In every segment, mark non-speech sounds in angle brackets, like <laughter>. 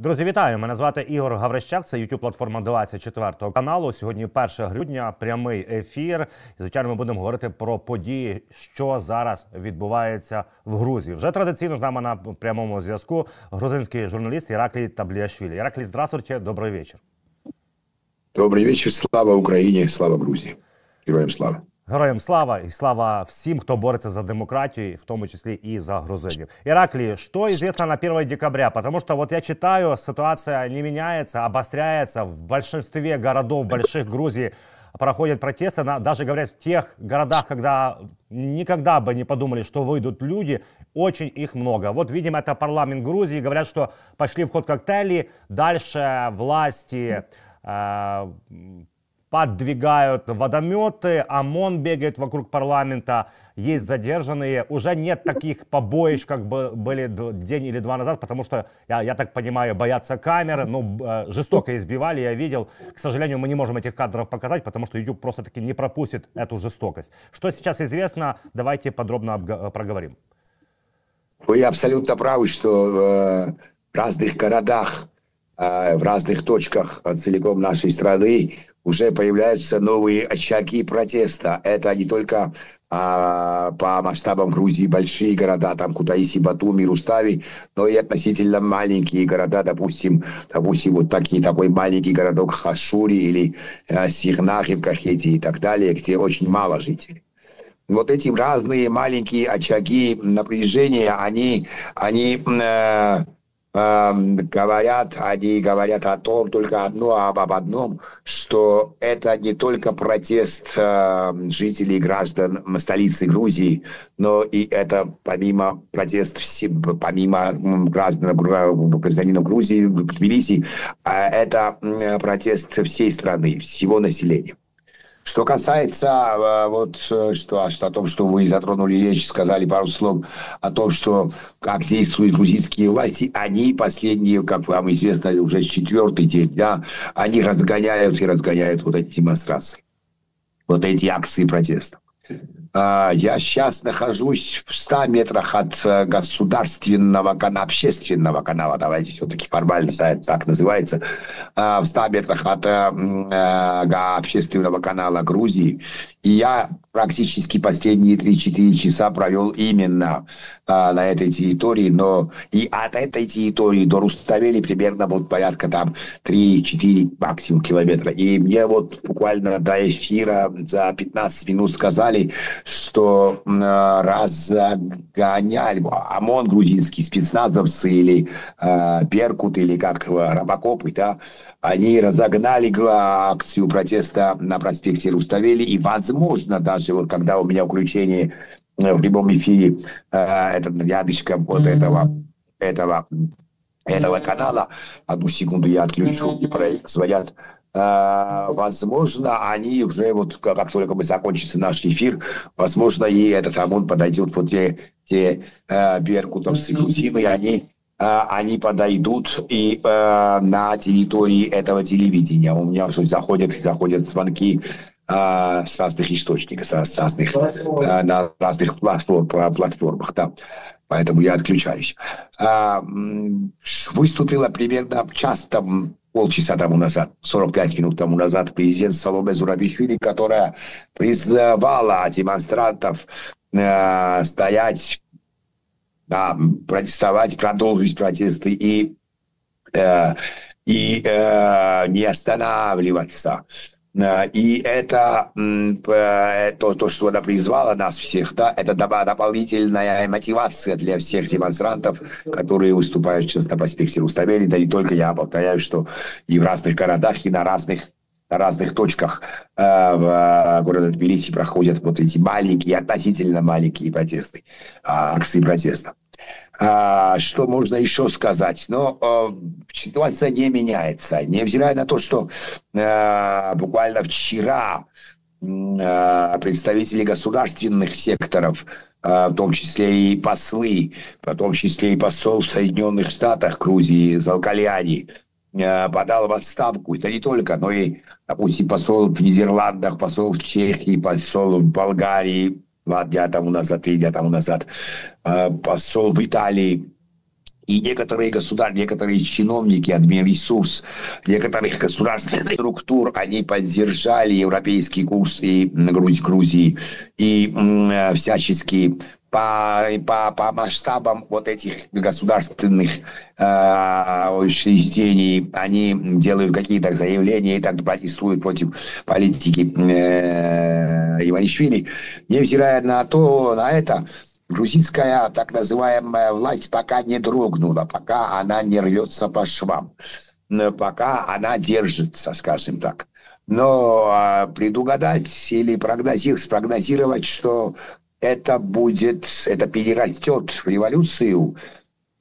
Друзі, вітаю! Мене звати Ігор Гаврищак. Це youtube платформа 24 каналу. Сьогодні 1 грудня, прямий ефір. Звичайно, ми будемо говорити про події, що зараз відбувається в Грузії. Вже традиційно з нами на прямому зв'язку грузинський журналіст Іраклій Табліашвілі. Іраклій, здравствуйте, добрий вечір. Добрый вечер. Слава Украине, слава Грузии. Героям слава. Героям слава и слава всем, кто борется за демократию, в том числе и за грузинов. Ираклий, что известно на 1 декабря? Потому что вот я читаю, ситуация не меняется, обостряется. В большинстве городов больших Грузии проходят протесты. На- Даже говорят, в тех городах, когда никогда бы не подумали, что выйдут люди, очень их много. Вот, видимо, это парламент Грузии. Говорят, что пошли в ход коктейли. Дальше власти э, подвигают водометы, ОМОН бегает вокруг парламента, есть задержанные. Уже нет таких побоищ, как бы были день или два назад, потому что, я, я так понимаю, боятся камеры, но э, жестоко избивали, я видел. К сожалению, мы не можем этих кадров показать, потому что YouTube просто-таки не пропустит эту жестокость. Что сейчас известно, давайте подробно обга- проговорим. Вы абсолютно правы, что э, в разных городах, э, в разных точках э, целиком нашей страны уже появляются новые очаги протеста. Это не только а, по масштабам Грузии большие города, там Кутаиси, Батуми, Рустави, но и относительно маленькие города, допустим, допустим, вот такие, такой маленький городок Хашури или э, Сигнахи в Кахете и так далее, где очень мало жителей вот эти разные маленькие очаги напряжения, они, они э, говорят, они говорят о том, только одно об, об одном, что это не только протест э, жителей граждан столицы Грузии, но и это помимо протест, помимо граждан, гражданинов Грузии, Тбилиси, а это протест всей страны, всего населения. Что касается э, вот э, что, что о том, что вы затронули речь, сказали пару слов о том, что как действуют грузинские власти, они последние, как вам известно, уже четвертый день, да, они разгоняют и разгоняют вот эти демонстрации, вот эти акции протеста. А, Я сейчас нахожусь в 100 метрах от э, государственного канала, общественного канала, давайте все-таки формально так называется, а, в 100 метрах от э, э, общественного канала Грузии. И я практически последние 3-4 часа провел именно а, на этой территории, но и от этой территории до Руставели примерно вот порядка там 3-4 максимум километра. И мне вот буквально до эфира за 15 минут сказали, что э, разгоняли ОМОН грузинский, спецназовцы или э, Беркут, или как Робокопы, да, они разогнали акцию протеста на проспекте Руставели, и, возможно, даже вот когда у меня включение э, в прямом эфире э, это рядышком вот этого, этого, этого канала, одну секунду я отключу, и звонят, Э, возможно, они уже вот как, только мы закончится наш эфир, возможно, и этот ОМОН подойдет, вот те, те э, беркутовцы, грузины, они э, они подойдут и э, на территории этого телевидения. У меня уже заходят, заходят звонки э, с разных источников, с, с разных, э, на разных платформ, платформах, да. Поэтому я отключаюсь. Ш- выступила примерно час там, полчаса тому назад, 45 минут тому назад президент Соломе Зурабишвили, которая призывала демонстрантов э, стоять да, протестовать, продолжить протесты и, э, и э, не останавливаться. Э, И это п- то, то, что она призвала нас всех, да, это дополнительная мотивация для всех демонстрантов, которые выступают сейчас на проспекте Руставели. Да не только я повторяю, что и в разных городах, и на разных разных точках э, в э, городе Тбилиси проходят вот эти маленькие, относительно маленькие протесты, а, акции протеста. А, что можно еще сказать? Но э, ситуация не меняется. Невзирая на то, что э, буквально вчера э, представители государственных секторов, э, в том числе и послы, в том числе и посол в Соединенных Штатах Грузии Залкаляни, э, подал в отставку. Это не только, но и, допустим, посол в Нидерландах, посол в Чехии, посол в Болгарии два дня тому назад, три дня тому назад, э, посол в Италии, И некоторые государ, некоторые чиновники, админресурс, некоторых государственных структур, они поддержали европейский курс и Грузии, Грузии. И э, всячески по, по, по масштабам вот этих государственных э, учреждений они делают какие-то заявления и так протестуют против политики э, Иванишвили, невзирая на то, на это, грузинская так называемая власть пока не дрогнула, пока она не рвется по швам, пока она держится, скажем так. Но а, предугадать или прогнозировать, спрогнозировать, что это будет, это перерастет в революцию,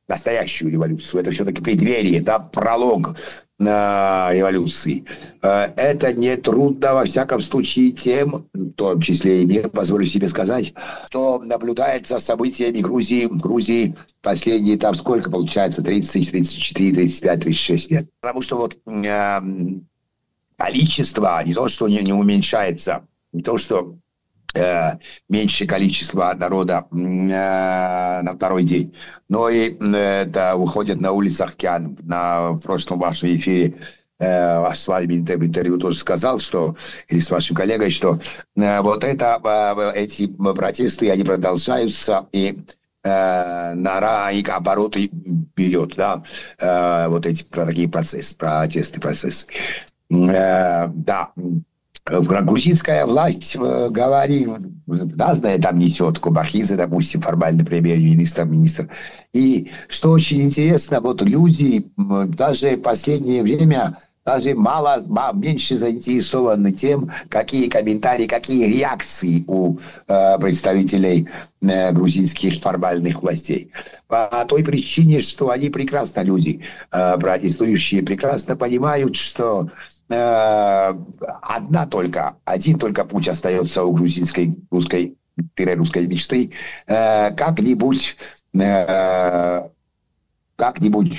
настоящую революцию, это все-таки преддверие, да, пролог на революции. Э, это не трудно, во всяком случае, тем, в том числе и мне, позволю себе сказать, кто наблюдает за событиями Грузии, Грузии последние там сколько получается, 30, 34, 35, 36 лет. Потому что вот э, количество, не то, что не, не уменьшается, не то, что э, меньшее количество народа э, на второй день. Но и это выходит на улицах Киан. На прошлом вашем эфире э, ваш с вами интервью тоже сказал, что, или с вашим коллегой, что э, вот это, э, эти протесты, они продолжаются, и э, нара и обороты берет, да, э, вот эти такие процессы, протесты, процессы. Э, да, грузинская власть э, говорит, разное там несет, Кубахидзе, допустим, формальный премьер-министр, министр. И что очень интересно, вот люди даже в последнее время даже мало, меньше заинтересованы тем, какие комментарии, какие реакции у э, представителей э, грузинских формальных властей. По той причине, что они прекрасно люди, э, протестующие, прекрасно понимают, что Э, одна только, один только путь остается у грузинской, русской, русской мечты. Э, как-нибудь, э, как-нибудь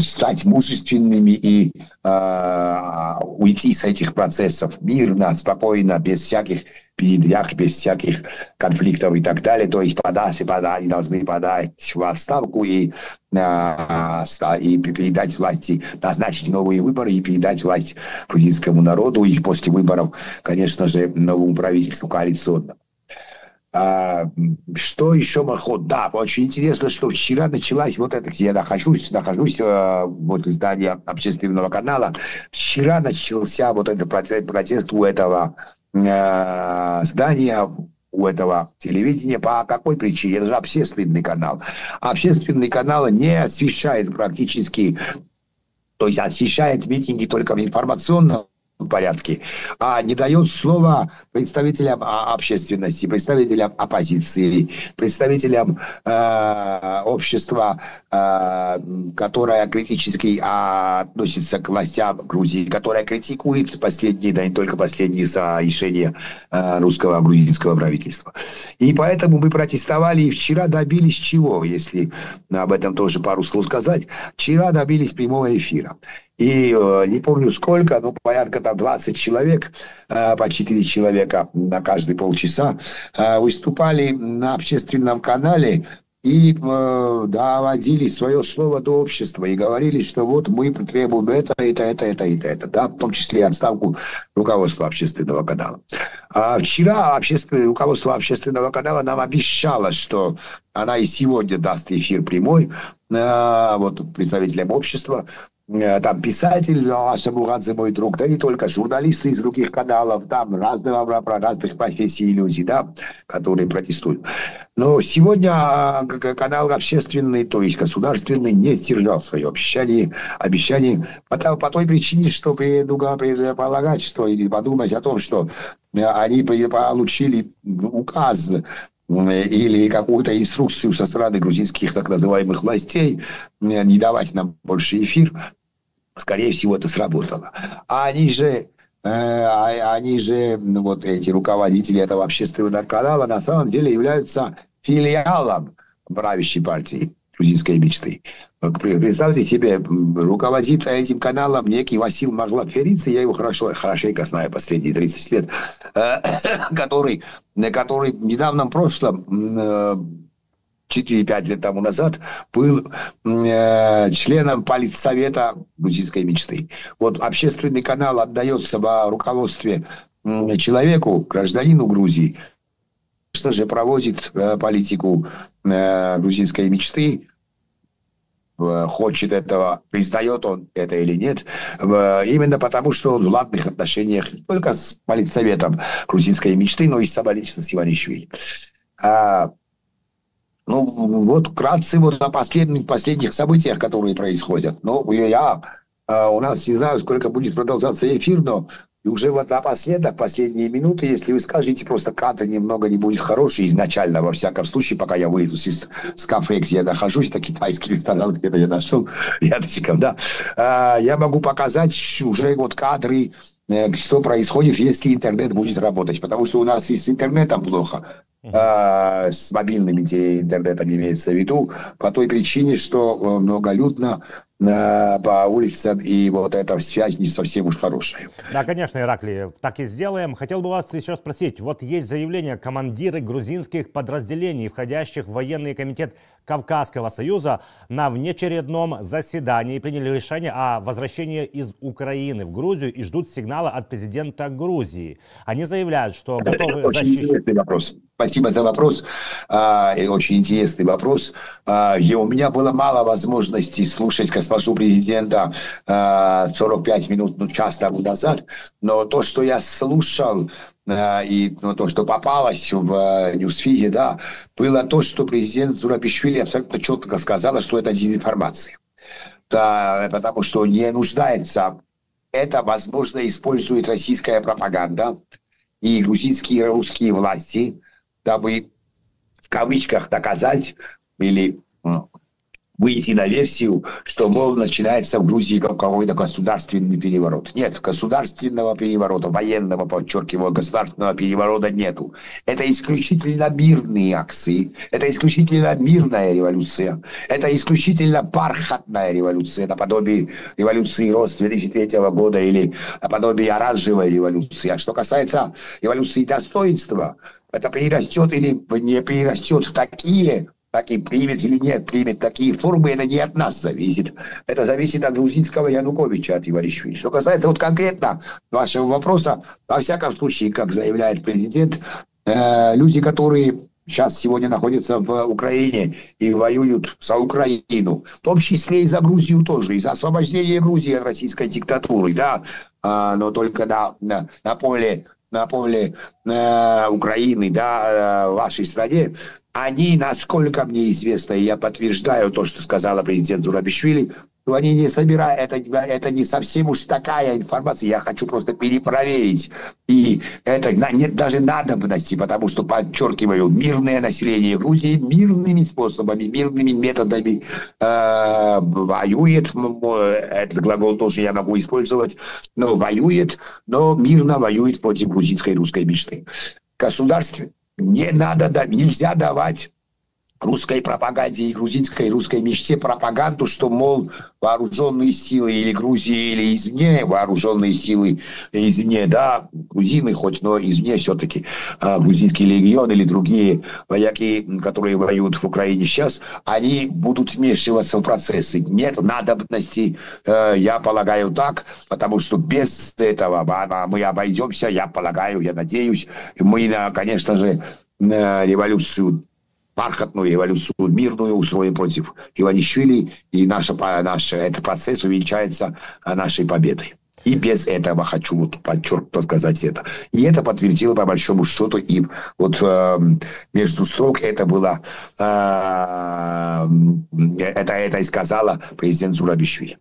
стать мужественными и э, уйти с этих процессов мирно, спокойно, без всяких передряг, без всяких конфликтов и так далее. То есть подать подать, должны подать в отставку и, э, и передать власти, назначить новые выборы и передать власть грузинскому народу. И после выборов, конечно же, новому правительству коалиционному. А, что еще Махот? Да, очень интересно, что вчера началась вот это, где я нахожусь, нахожусь э, вот в здании общественного канала. Вчера начался вот этот протест, протест у этого э, здания, у этого телевидения. По какой причине? Это же общественный канал. Общественный канал не освещает практически, то есть освещает митинги только в информационном порядке, а не дает слова представителям общественности, представителям оппозиции, представителям э, общества, э, которое критически относится к властям Грузии, которое критикует последние, да не только последние решения э, русского грузинского правительства. И поэтому мы протестовали и вчера добились чего, если об этом тоже пару слов сказать. Вчера добились прямого эфира. И э, не помню сколько, но порядка там 20 человек, э, по 4 человека на каждые полчаса, э, выступали на общественном канале и э, доводили свое слово до общества и говорили, что вот мы требуем это, это, это, это, это, это, да, в том числе и отставку руководства общественного канала. А вчера общественное, руководство общественного канала нам обещало, что она и сегодня даст эфир прямой, вот представителям общества, там писатель Аша Мурадзе, мой друг, да не только журналисты из других каналов, там разного, разных профессий люди, да, которые протестуют. Но сегодня а, канал общественный, то есть государственный, не сдержал свое обещание, обещание по, по той причине, что предполагать, что или подумать о том, что э, они получили указ или какую-то инструкцию со стороны грузинских так называемых властей э, не давать нам больше эфир, скорее всего, это сработало. А они же э, а, они же, вот эти руководители этого общественного канала, на самом деле являются филиалом правящей партии. грузинской мечты. Представьте себе, руководит этим каналом некий Васил Маглаферицы, я его хорошо, хорошенько знаю последние 30 лет, э, <coughs> который, который в недавнем прошлом 4-5 лет тому назад был э, членом политсовета грузинской мечты. Вот общественный канал отдается во руководстве э, человеку, гражданину Грузии, что же проводит э, политику э, грузинской мечты, э, хочет этого, признает он это или нет, именно потому, что он в ладных отношениях не только с политсоветом грузинской мечты, но и с лично с Иванишвили. А, ну, вот вкратце вот о последних, последних событиях, которые происходят. Ну, я, а, у нас не знаю, сколько будет продолжаться эфир, но уже вот напоследок, последние минуты, если вы скажете, просто кадр немного не будет хороший изначально, во всяком случае, пока я выйду из, с кафе, где я нахожусь, это китайский ресторан, где-то я нашел рядочком, да, а, я могу показать уже вот кадры, э, что происходит, если интернет будет работать, потому что у нас и с интернетом плохо, а, с мобильным интернетом имеется в виду, по той причине, что э, многолюдно э, по улицам, и вот эта связь не совсем уж хорошая. Да, конечно, Иракли, так и сделаем. Хотел бы вас еще спросить, вот есть заявление командиры грузинских подразделений, входящих в военный комитет Кавказского союза, на внеочередном заседании приняли решение о возвращении из Украины в Грузию и ждут сигнала от президента Грузии. Они заявляют, что готовы защищать... вопрос. Спасибо за вопрос. А, очень интересный вопрос. А, и у меня было мало возможностей слушать госпожу президента а, 45 минут, ну, час тому назад. Но то, что я слушал, а, и ну, то, что попалось в а, ньюсфиде, да, было то, что президент Зурабишвили абсолютно четко сказала, что это дезинформация. Да, потому что не нуждается. Это, возможно, использует российская пропаганда и грузинские и русские власти – дабы в кавычках доказать или выйти на версию, что, мол, начинается в Грузии какой-то государственный переворот. Нет, государственного переворота, военного, подчеркиваю, государственного переворота нету. Это исключительно мирные акции, это исключительно мирная революция, это исключительно бархатная революция, наподобие революции рост 2003 года или наподобие оранжевой революции. А что касается революции достоинства, это перерастет или не перерастет в такие, такие примет или нет, примет такие формы, это не от нас зависит. Это зависит от грузинского Януковича, от Иваришвили. Что касается вот конкретно вашего вопроса, во всяком случае, как заявляет президент, э, люди, которые сейчас сегодня находятся в Украине и воюют за Украину, в том числе и за Грузию тоже, и за освобождение Грузии от российской диктатуры, да, а, но только на, на, на поле на поле э, Украины, да, э, вашей стране, они, насколько мне известно, и я подтверждаю то, что сказала президент Зурабишвили, что они не собирают, это, это не совсем уж такая информация, я хочу просто перепроверить. И это нет даже надобности, потому что, подчеркиваю, мирное население Грузии мирными способами, мирными методами э, воюет, этот глагол тоже я могу использовать, но воюет, но мирно воюет против грузинской русской мечты. Государстве не надо, нельзя давать русской пропаганде и грузинской русской мечте пропаганду, что, мол, вооруженные силы или Грузии, или извне, вооруженные силы извне, да, грузины хоть, но извне все-таки а, грузинский легион или другие вояки, которые воюют в Украине сейчас, они будут вмешиваться в процессы. Нет надобности, э, я полагаю так, потому что без этого мы обойдемся, я полагаю, я надеюсь, мы, конечно же, революцию бархатную революцию мирную устроим против Иванишвили, и наша, наш, этот процесс увенчается нашей победой. И без этого хочу вот подчеркнуто сказать это. И это подтвердило по большому счету и вот э, между строк это было э, это, это и сказала президент Зурабишвили.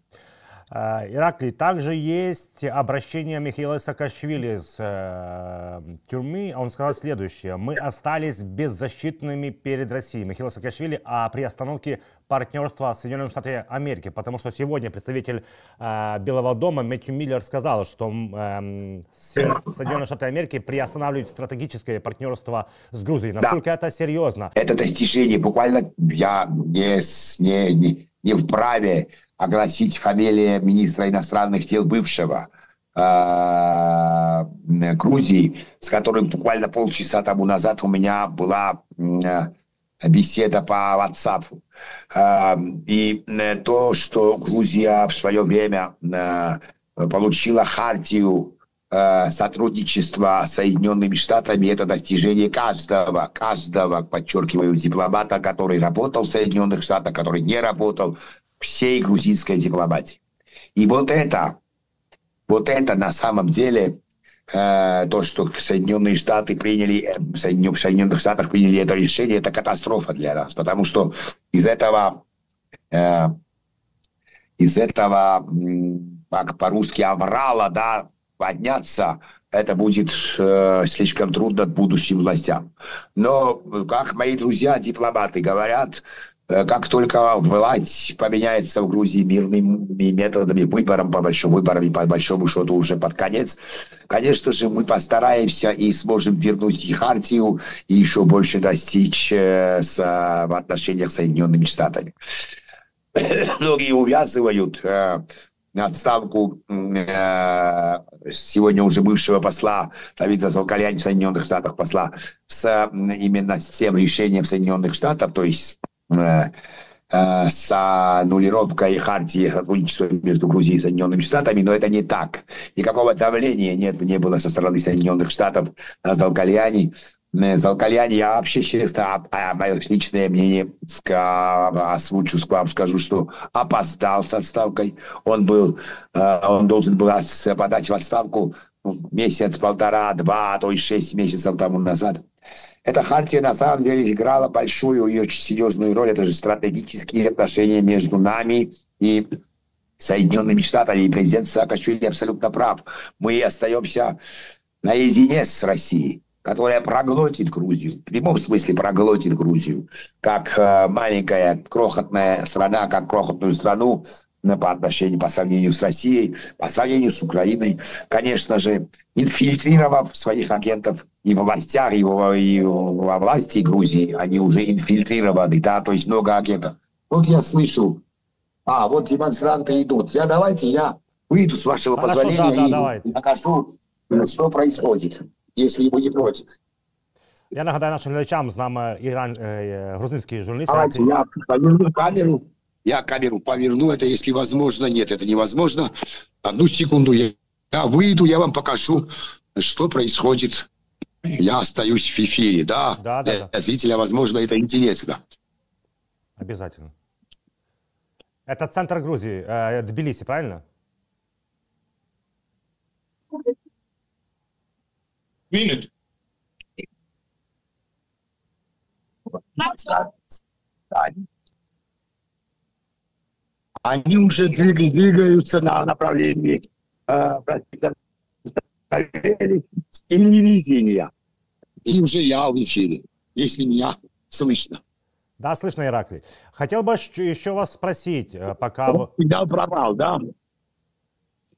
А, Ираклий, также есть обращение Михаила Саакашвили с э, тюрьмы. Он сказал следующее. Мы остались беззащитными перед Россией. Михаил Саакашвили о приостановке партнерства с Соединенными Штатами Америки. Потому что сегодня представитель э, Белого дома Мэтью Миллер сказал, что э, Соединенные Штаты Америки приостанавливают стратегическое партнерство с Грузией. Насколько да. это серьезно? Это достижение. Буквально я не, не, не, не вправе огласить фамилия министра иностранных дел бывшего э, Грузии, с которым буквально полчаса тому назад у меня была э, беседа по WhatsApp. Э, и то, что Грузия в свое время получила хартию сотрудничества с Соединенными Штатами, это достижение каждого, каждого, подчеркиваю, дипломата, который работал в Соединенных Штатах, который не работал, всей грузинской дипломатии. И вот это, вот это на самом деле э, то, что Соединенные Штаты приняли, в Соединенных Штатах приняли это решение, это катастрофа для нас, потому что из этого, э, из этого, как по-русски, аврала, да, подняться, это будет э, слишком трудно будущим властям. Но, как мои друзья-дипломаты говорят, Э, как только власть поменяется в Грузии мирными методами, выбором по большому, выборами по большому счету уже под конец, конечно же, мы постараемся и сможем вернуть и Хартию, и еще больше достичь э, с, в отношениях с Соединенными Штатами. <coughs> Многие увязывают э, отставку э, сегодня уже бывшего посла Давида Залкаляни в Соединенных Штатах, посла, с, именно с тем решением Соединенных Штатов, то есть Э, э, с аннулировкой хартии сотрудничества между Грузией и Соединенными Штатами, но это не так. Никакого давления нет, не было со стороны Соединенных Штатов на Залкальяни. Э, Залкальяни, я вообще честно, а, а, мое личное мнение озвучу, вам скажу, что опоздал с отставкой. Он был, он должен был подать в отставку месяц, полтора, два, а то и шесть месяцев тому назад. Эта хартия на самом деле играла большую и очень серьезную роль. Это же стратегические отношения между нами и Соединенными Штатами. И президент Саакашвили абсолютно прав. Мы остаемся наедине с Россией которая проглотит Грузию, в прямом смысле проглотит Грузию, как э, маленькая крохотная страна, как крохотную страну по отношению, по сравнению с Россией, по сравнению с Украиной, конечно же, инфильтрировав своих агентов и во властях, и, во, и во власти Грузии, они уже инфильтрированы, да, то есть много агентов. Вот я слышу, а, вот демонстранты идут. Я давайте, я выйду с вашего Хорошо, позволения да, да, и давайте. покажу, что происходит, если вы не против. Я нагадаю нашим глядачам, з нами Іран, грузинський журналіст. Давайте, я камеру. Я камеру поверну, это если возможно. Нет, это невозможно. Одну секунду, я, я выйду, я вам покажу, что происходит. Я остаюсь в эфире, да? Да, да. Для да. зрителя, возможно, это интересно. Обязательно. Это центр Грузии, э, Тбилиси, правильно? Минут. Они уже двигаются на направлении э, телевидения. И уже я в эфире, если меня слышно. Да, слышно, Ираклий. Хотел бы еще вас спросить, э, пока... Я пропал, да?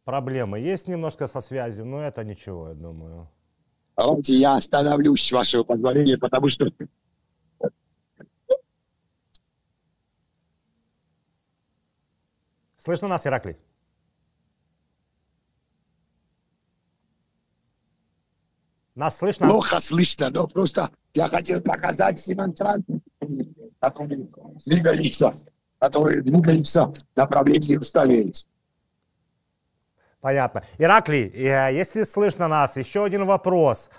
Проблемы есть немножко со связью, но это ничего, я думаю. Давайте я остановлюсь, с вашего позволения, потому что Слышно нас, Ираклий? Нас слышно? Плохо слышно, но просто я хотел показать демонстрантам, которые двигаются, которые двигаются в направлении усталения. Понятно. Ираклий, э, если слышно нас, еще один вопрос.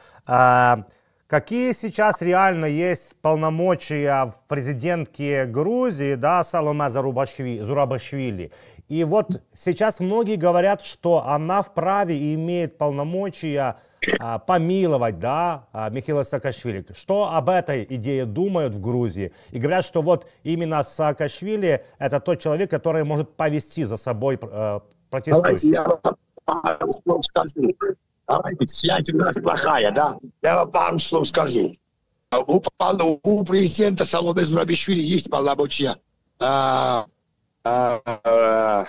Какие сейчас реально есть полномочия в президентке Грузии, да, Саломе Зурабашвили? И вот сейчас многие говорят, что она вправе и имеет полномочия а, помиловать, да, а, Михаила Саакашвили. Что об этой идее думают в Грузии? И говорят, что вот именно Саакашвили это тот человек, который может повести за собой э, протестующих. Давайте связь у нас плохая, да? Я вам пару слов скажу. У, у президента Саломе Зурабишвили есть полномочия а, а, а,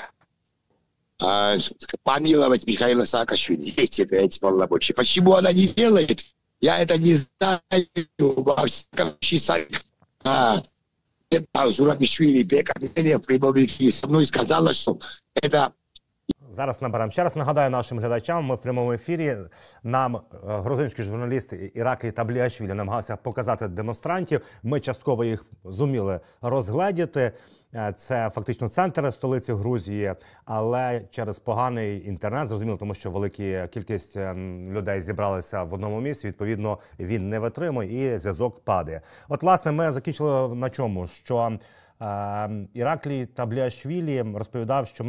а, помиловать Михаила Саакашвили. Есть это эти полномочия. Почему она не делает, я это не знаю. Во всяком случае, а, Зурабишвили в прямом эфире со мной сказала, что это Зараз наберемо. Ще раз нагадаю нашим глядачам. Ми в прямому ефірі. Нам е, грузинський журналіст Іраклій Табліашвілі намагався показати демонстрантів. Ми частково їх зуміли розгледіти. Е, це фактично центр столиці Грузії, але через поганий інтернет зрозуміло, тому що велика кількість е, людей зібралися в одному місці. Відповідно, він не витримує і зв'язок падає. От, власне, ми закінчили на чому? Що Іраклій Табліашвілі розповідав, що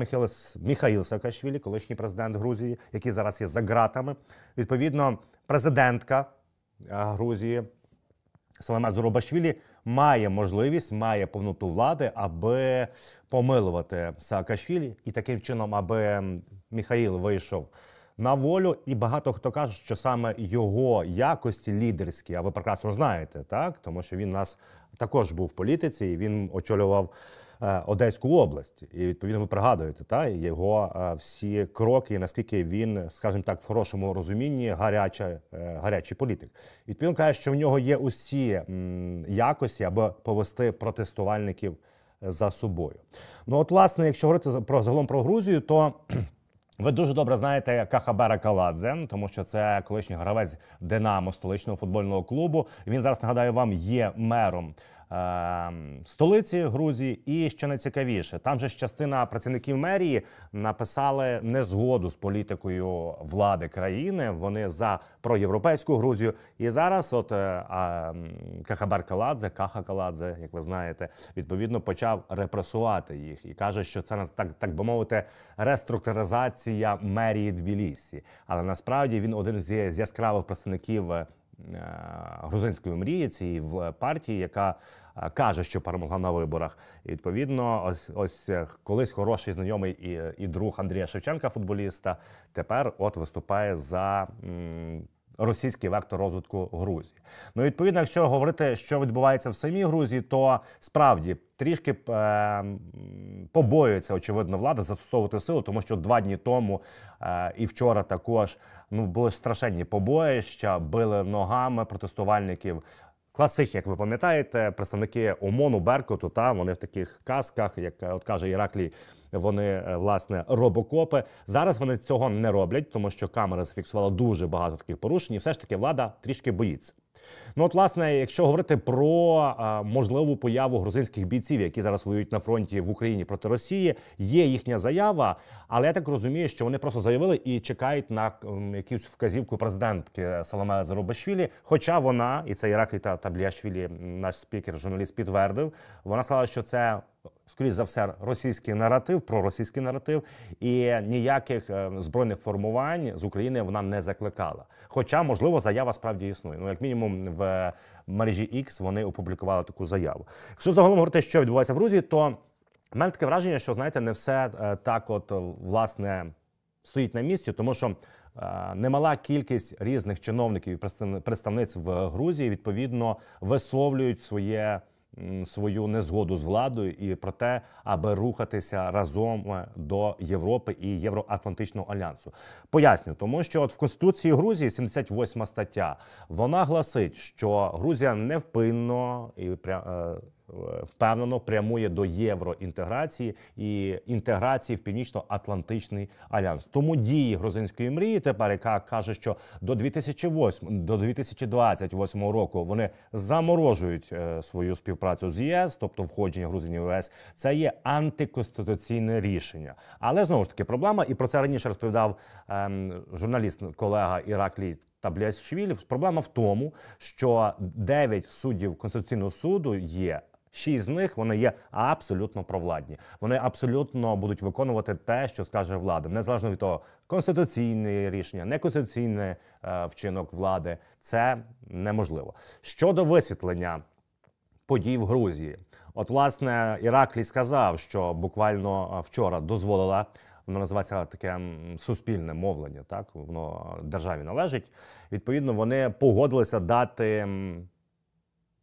Міхаїл Саакашвілі, колишній президент Грузії, який зараз є за ґратами, відповідно, президентка Грузії Саламе Зурубашвілі має можливість, має повноту влади, аби помилувати Саакашвілі, і таким чином, аби Міхаїл вийшов на волю, і багато хто каже, що саме його якості лідерські, а ви прекрасно знаєте, так? Тому що він нас також був в політиці, і він очолював е, Одеську область. І відповідно ви пригадуєте та його е, всі кроки, наскільки він, скажімо так, в хорошому розумінні гаряча, е, гарячий політик. Відповідно каже, що в нього є усі якості, аби повести протестувальників за собою. Ну от, власне, якщо говорити про загалом про Грузію, то ви дуже добре знаєте Кахабера Каладзе, тому що це колишній гравець Динамо столичного футбольного клубу. Він зараз нагадаю вам є мером Ем, столиці Грузії. І що найцікавіше, там же ж частина працівників мерії написали незгоду з політикою влади країни. Вони за проєвропейську Грузію. І зараз, от е, Кахабар Каладзе, Каха Каладзе, як ви знаєте, відповідно почав репресувати їх і каже, що це так, так би мовити, реструктуризація мерії Тбілісі. Але насправді він один з яскравих представників. Е, грузинської мрії цієї партії, яка каже, що перемогла на виборах. І Відповідно, ось ось е, колись хороший знайомий і і друг Андрія Шевченка, футболіста, тепер от виступає за. М Російський вектор розвитку Грузії. Ну, відповідно, якщо говорити, що відбувається в самій Грузії, то справді трішки е, побоюється, очевидно, влада застосовувати силу, тому що два дні тому е, і вчора також ну були страшенні побоїща, били ногами протестувальників Класичні, як ви пам'ятаєте, представники ОМОНу Беркуту, та вони в таких касках, як е, от каже Іраклій, вони е, власне робокопи. Зараз вони цього не роблять, тому що камера зафіксувала дуже багато таких порушень. і Все ж таки влада трішки боїться. Ну, от, власне, якщо говорити про а, можливу появу грузинських бійців, які зараз воюють на фронті в Україні проти Росії, є їхня заява, але я так розумію, що вони просто заявили і чекають на якусь вказівку президентки Саламе Зарубашвілі. Хоча вона, і це Іраклі та Табліашвілі, наш спікер, журналіст, підтвердив, вона сказала, що це скоріш за все, російський наратив, проросійський наратив, і ніяких е, збройних формувань з України вона не закликала. Хоча, можливо, заява справді існує. Ну, як мінімум, в мережі X вони опублікували таку заяву. Якщо загалом говорити, що відбувається в Грузії, то в мене таке враження, що знаєте, не все е, так, от власне стоїть на місці, тому що. Е, немала кількість різних чиновників і представниць в Грузії відповідно висловлюють своє свою незгоду з владою і про те, аби рухатися разом е, до Європи і Євроатлантичного альянсу. Поясню, тому що от в конституції Грузії 78 стаття вона гласить, що Грузія невпинно і е, впевнено прямує до євроінтеграції і інтеграції в північно-атлантичний альянс. Тому дії грузинської мрії тепер, яка каже, що до 2008, до 2028 року вони заморожують е, свою співпрацю з ЄС, тобто входження Грузії в ЄС, це є антиконституційне рішення. Але знову ж таки проблема, і про це раніше розповідав ем, журналіст колега Іраклій Табліашвілі. Проблема в тому, що 9 суддів конституційного суду є Шість з них вони є абсолютно провладні. Вони абсолютно будуть виконувати те, що скаже влада, незалежно від того, конституційне рішення, неконституційний е, вчинок влади це неможливо. Щодо висвітлення подій в Грузії, от власне Іраклій сказав, що буквально е, вчора дозволила воно називається таке суспільне мовлення. Так воно державі належить. Відповідно, вони погодилися дати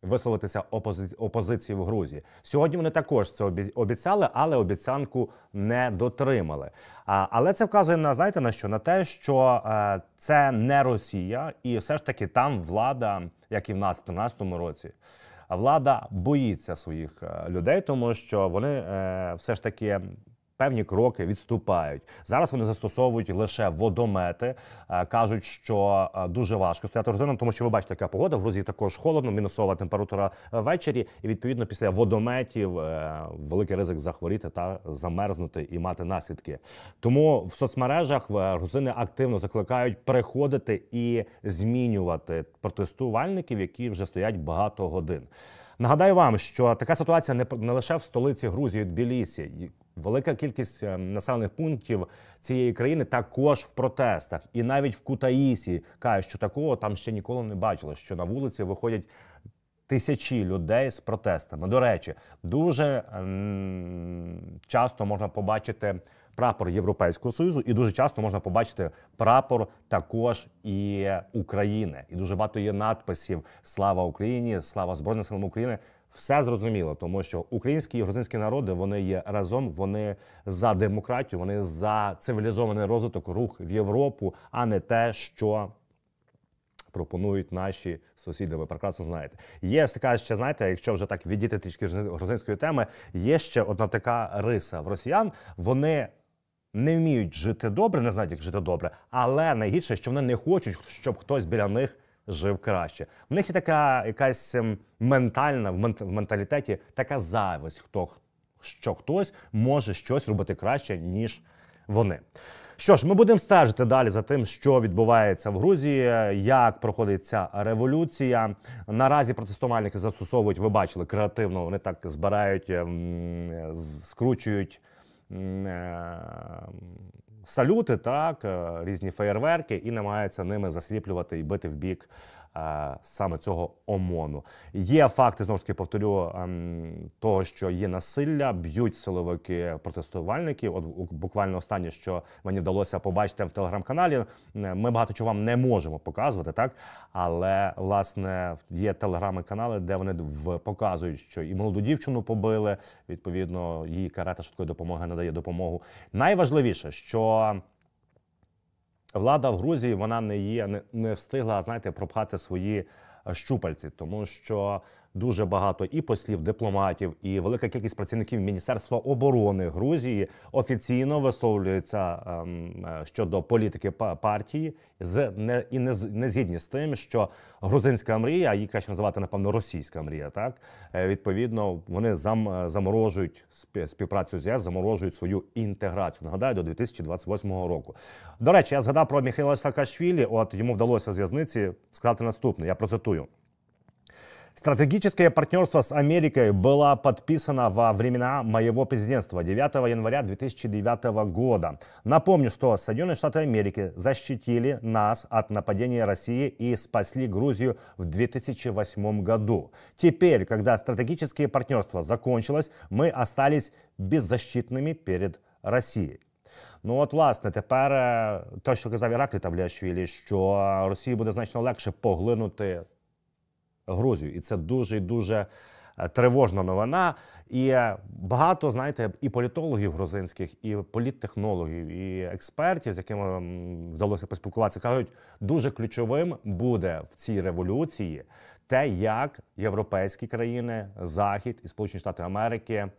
висловитися опози... опозиції в Грузії. Сьогодні вони також це обіцяли, але обіцянку не дотримали. А, Але це вказує на знаєте на що? На те, що е, це не Росія, і все ж таки там влада, як і в нас в 2013 році. Влада боїться своїх е, людей, тому що вони е, все ж таки певні кроки відступають. Зараз вони застосовують лише водомети, е, кажуть, що е, дуже важко стояти розином, тому що ви бачите, яка погода в Грузії також холодно, мінусова температура е, ввечері. І відповідно після водометів великий ризик захворіти та замерзнути і мати наслідки. Тому в соцмережах грузини активно закликають приходити і змінювати протестувальників, які вже стоять багато годин. Нагадаю вам, що така ситуація не не лише в столиці Грузії, Тбілісі. Велика кількість е, населених пунктів цієї країни також в протестах, і навіть в Кутаїсі кажуть, що такого там ще ніколи не бачили. Що на вулиці виходять тисячі людей з протестами. До речі, дуже м часто можна побачити прапор Європейського союзу, і дуже часто можна побачити прапор також і України. І дуже багато є надписів Слава Україні! Слава Збройним силам України! Все зрозуміло, тому що українські і грузинські народи вони є разом. Вони за демократію, вони за цивілізований розвиток, рух в Європу, а не те, що пропонують наші сусіди. Ви прекрасно знаєте. Є така ще знаєте, якщо вже так відійти трішки грузинської теми, є ще одна така риса в росіян. Вони не вміють жити добре, не знають, як жити добре, але найгірше, що вони не хочуть, щоб хтось біля них жив краще. В них є така якась ем, ментальна в менталітеті така зависть, хто що хтось може щось робити краще, ніж вони. Що ж, ми будемо стежити далі за тим, що відбувається в Грузії, як проходить ця революція. Наразі протестувальники застосовують, ви бачили, креативно. Вони так збирають, ем, скручують салюти, так, е, різні феєрверки, і намагаються ними засліплювати і бити в бік Е, саме цього ОМОНу. Є факти знову ж таки повторю ем, того, що є насилля, б'ють силовики протестувальників. От буквально останнє, що мені вдалося побачити в телеграм-каналі. Е, ми багато чого вам не можемо показувати, так але власне є телеграми-канали, де вони показують, що і молоду дівчину побили. Відповідно, їй карета швидкої допомоги надає допомогу. Найважливіше, що влада в Грузії вона не є, не, не встигла знаєте, пропхати свої е, щупальці, тому що дуже багато і послів, дипломатів, і велика кількість працівників Міністерства оборони Грузії офіційно висловлюються ем, е, щодо політики партії, з не і не, не згідні з тим, що грузинська мрія, її краще називати напевно російська мрія. Так е, відповідно вони зам, е, заморожують співпрацю з ЄС, заморожують свою інтеграцію. Нагадаю, до 2028 року. До речі, я згадав про Міхайла Саакашвілі, От йому вдалося з в'язниці сказати наступне. Я процитую. Стратегическое партнерство с Америкой было подписано во времена моего президентства 9 января 2009 года. Напомню, что Соединенные Штаты Америки защитили нас от нападения России и спасли Грузию в 2008 году. Теперь, когда стратегическое партнерство закончилось, мы остались беззащитными перед Россией. Ну от, власне, тепер те, що казав Іраклі Тавліашвілі, що Росії буде значно легше поглинути Грузію, і це дуже і дуже е, тривожна новина. І багато знаєте, і політологів грузинських, і політтехнологів, і експертів, з якими вдалося поспілкуватися, кажуть, дуже ключовим буде в цій революції те, як європейські країни, Захід і Сполучені Штати Америки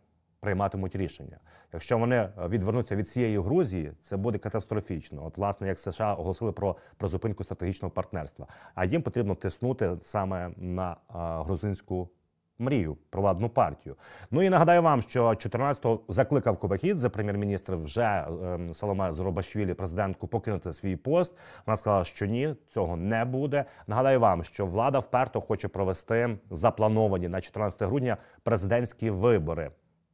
прийматимуть рішення. Якщо вони е, відвернуться від цієї Грузії, це буде катастрофічно. От, власне, як США оголосили про про зупинку стратегічного партнерства. А їм потрібно тиснути саме на а, грузинську. Мрію про владну партію. Ну і нагадаю вам, що 14-го закликав Кубахідзе, прем'єр-міністр вже е, Соломе Зоробашвілі, президентку, покинути свій пост. Вона сказала, що ні, цього не буде. Нагадаю вам, що влада вперто хоче провести заплановані на 14 грудня президентські вибори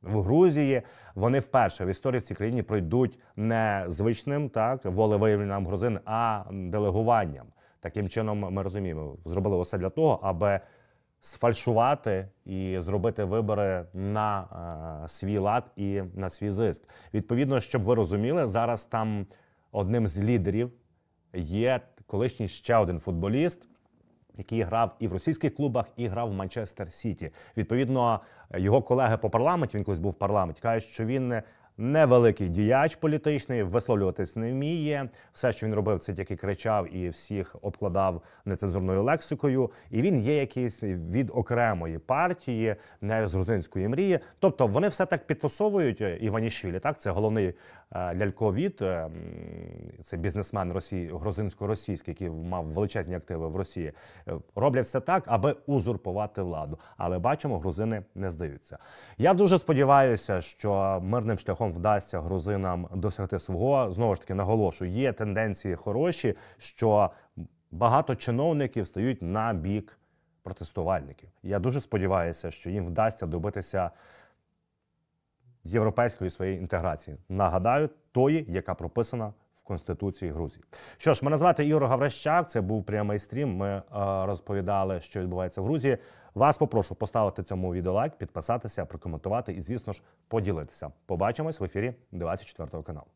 в Грузії вони вперше в історії в цій країні пройдуть не звичним так волевиявленням грузин, а делегуванням. Таким чином, ми розуміємо, зробили усе для того, аби сфальшувати і зробити вибори на е, свій лад і на свій зиск. Відповідно, щоб ви розуміли, зараз там одним з лідерів є колишній ще один футболіст. Який грав і в російських клубах, і грав в Манчестер Сіті. Відповідно, його колеги по парламенті, він колись був в парламенті, кажуть, що він невеликий діяч політичний, висловлюватись не вміє. Все, що він робив, це тільки кричав і всіх обкладав нецензурною лексикою. І він є якийсь від окремої партії, не з грузинської мрії. Тобто вони все так підтасовують е, Іванішвілі. Так, це головний е, ляльковід, е, це бізнесмен Росії, грузинсько-російський, який мав величезні активи в Росії. Роблять все так, аби узурпувати владу. Але бачимо, грузини не здаються. Я дуже сподіваюся, що мирним шляхом шляхом вдасться грузинам досягти свого. Знову ж таки наголошую, є тенденції хороші, що багато чиновників стають на бік протестувальників. Я дуже сподіваюся, що їм вдасться добитися європейської своєї інтеграції. Нагадаю, тої, яка прописана. Конституції Грузії. Що ж, мене звати Ігор Гаврищак. Це був прямий стрім. Ми е, розповідали, що відбувається в Грузії. Вас попрошу поставити цьому відео лайк, підписатися, прокоментувати і, звісно ж, поділитися. Побачимось в ефірі 24 каналу.